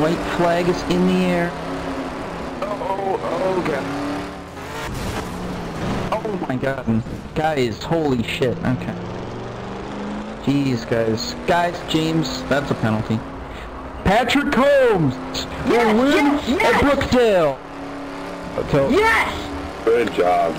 White flag is in the air. Oh, oh, okay. Oh my god. Guys, holy shit. Okay. Jeez, guys. Guys, James, that's a penalty. Patrick Combs will Yes, win yes, yes! at Brookdale. Okay. Yes! Good job.